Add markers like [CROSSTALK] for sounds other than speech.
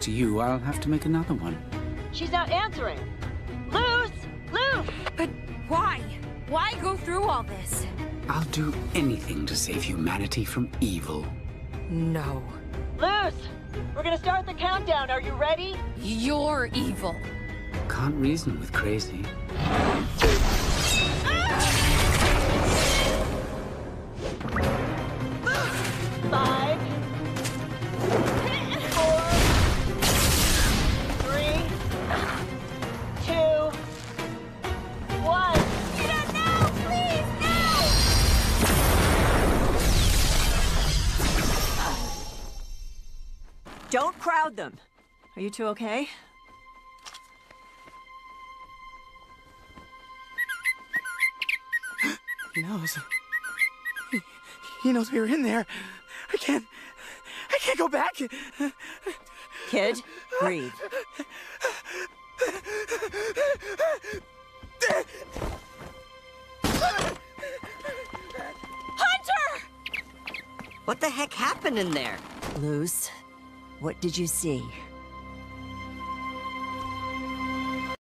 to you, I'll have to make another one. She's not answering. Luz! Luz! But why? Why go through all this? I'll do anything to save humanity from evil. No. Luz! We're gonna start the countdown. Are you ready? You're evil. Can't reason with crazy. Don't crowd them. Are you two okay? [GASPS] He knows. He, he knows we were in there. I can't. I can't go back. Kid, breathe. Hunter! What the heck happened in there? Luz, what did you see?